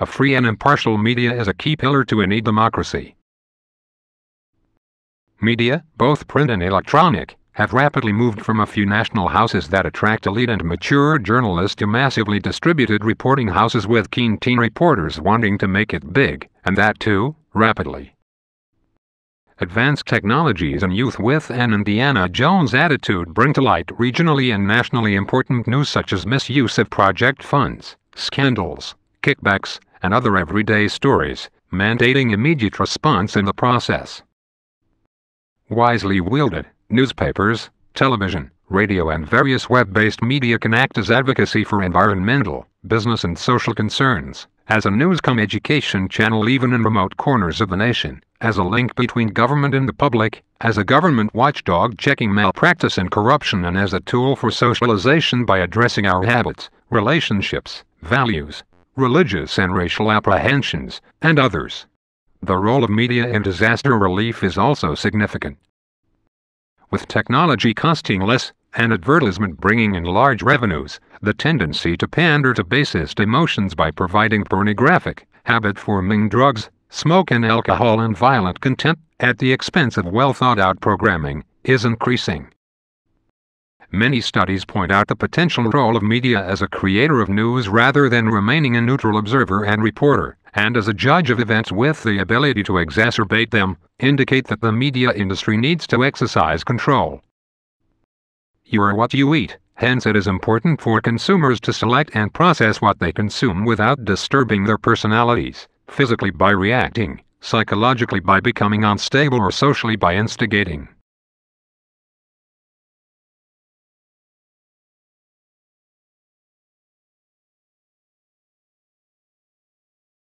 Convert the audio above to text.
a free and impartial media is a key pillar to any democracy. Media, both print and electronic, have rapidly moved from a few national houses that attract elite and mature journalists to massively distributed reporting houses with keen teen reporters wanting to make it big, and that too, rapidly. Advanced technologies and youth with an Indiana Jones attitude bring to light regionally and nationally important news such as misuse of project funds, scandals, kickbacks, and other everyday stories, mandating immediate response in the process. Wisely wielded, newspapers, television, radio, and various web based media can act as advocacy for environmental, business, and social concerns, as a newscom education channel even in remote corners of the nation, as a link between government and the public, as a government watchdog checking malpractice and corruption, and as a tool for socialization by addressing our habits, relationships, values, religious and racial apprehensions, and others. The role of media in disaster relief is also significant. With technology costing less and advertisement bringing in large revenues, the tendency to pander to basest emotions by providing pornographic, habit forming drugs, smoke and alcohol and violent content at the expense of well thought out programming is increasing. Many studies point out the potential role of media as a creator of news rather than remaining a neutral observer and reporter, and as a judge of events with the ability to exacerbate them, indicate that the media industry needs to exercise control. You are what you eat, hence, it is important for consumers to select and process what they consume without disturbing their personalities, physically by reacting, psychologically by becoming unstable, or socially by instigating.